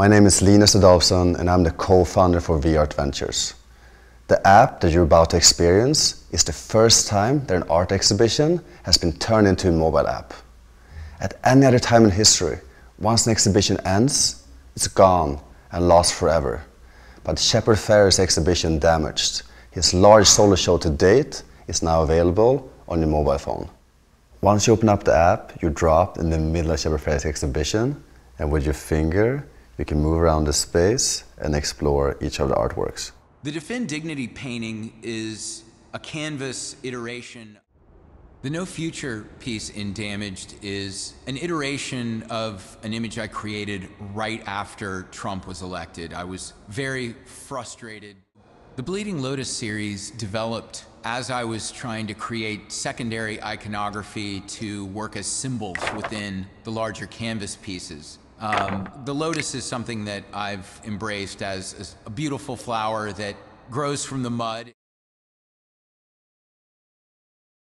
My name is Linus Adolfsson and I'm the co-founder for VR Ventures. The app that you're about to experience is the first time that an art exhibition has been turned into a mobile app. At any other time in history, once an exhibition ends, it's gone and lost forever. But Shepard Fairey's exhibition Damaged, his largest solo show to date, is now available on your mobile phone. Once you open up the app, you're dropped in the middle of Shepard Fairey's exhibition, and with your finger, you can move around the space and explore each of the artworks. The Defend Dignity painting is a canvas iteration. The No Future piece in Damaged is an iteration of an image I created right after Trump was elected. I was very frustrated. The Bleeding Lotus series developed as I was trying to create secondary iconography to work as symbols within the larger canvas pieces. Um, the lotus is something that I've embraced as, as a beautiful flower that grows from the mud.